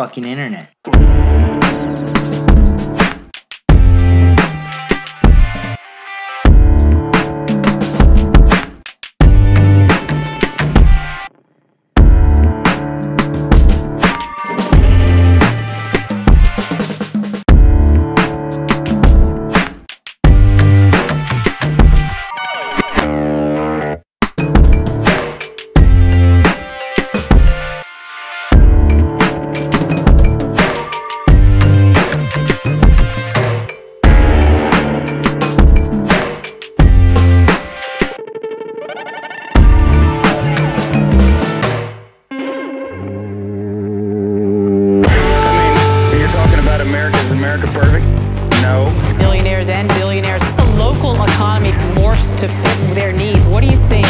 fucking internet. to fit their needs. What are you seeing?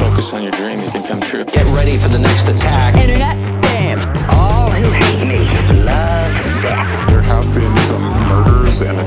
Focus on your dream. It can come true. Get ready for the next attack. Internet spam. All who hate me love death. There have been some murders and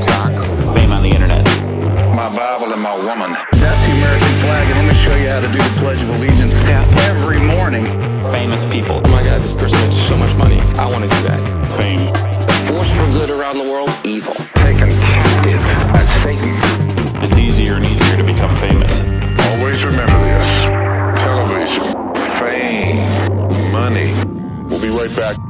right back.